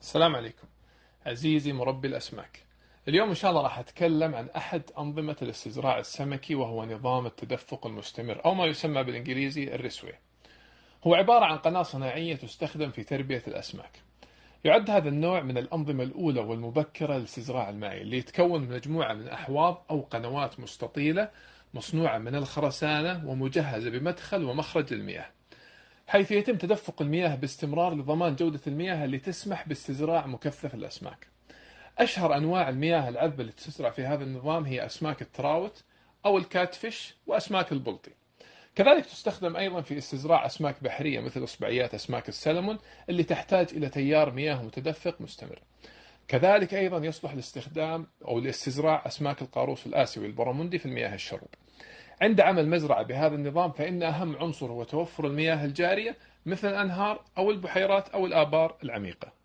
السلام عليكم. عزيزي مربي الأسماك اليوم إن شاء الله راح أتكلم عن أحد أنظمة الاستزراع السمكي وهو نظام التدفق المستمر أو ما يسمى بالإنجليزي الرسوي هو عبارة عن قناة صناعية تستخدم في تربية الأسماك. يعد هذا النوع من الأنظمة الأولى والمبكرة للاستزراع المائي اللي يتكون من مجموعة من أحواض أو قنوات مستطيلة مصنوعة من الخرسانة ومجهزة بمدخل ومخرج للمياه حيث يتم تدفق المياه باستمرار لضمان جودة المياه اللي تسمح باستزراع مكثف الأسماك. أشهر أنواع المياه العذبة اللي تزرع في هذا النظام هي أسماك ال trout أو ال catfish وأسماك البلطي. كذلك تستخدم أيضا في استزراع أسماك بحرية مثل إصبعيات أسماك السلمون اللي تحتاج إلى تيار مياه متدفق مستمر. كذلك أيضا يصلح لاستخدام أو لاستزراع أسماك القاروص الآسيوي ال barramundi في المياه الشرب. عند عمل مزرعة بهذا النظام فإن أهم عنصر هو توفر المياه الجارية مثل الأنهار أو البحيرات أو الآبار العميقة.